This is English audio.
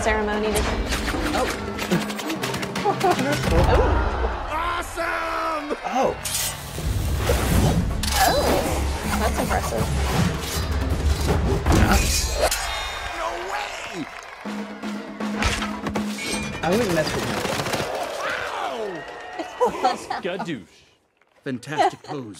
ceremony to. Oh. oh. Awesome! Oh. Oh. That's impressive. No way! I wouldn't mess with him. Wow! Gadoosh. Fantastic pose.